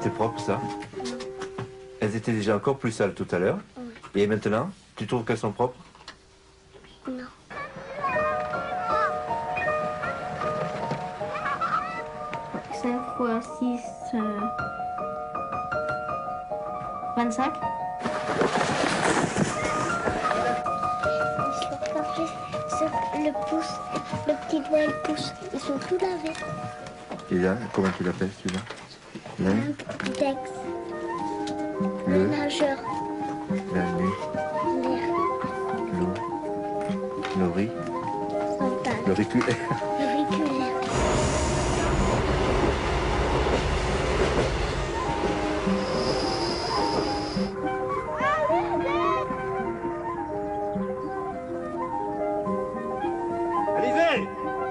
C'est propre ça Elles étaient déjà encore plus sales tout à l'heure. Et maintenant, tu trouves qu'elles sont propres? Non. Cinq fois 6, 25 euh, Le pouce, le petit doigt et le pouce, ils sont tout lavés. Et là, comment tu l'appelles celui-là L'un, Dex, le le, nageur, la nuit, l'air, l'eau, le riz, Santal. le. Hey!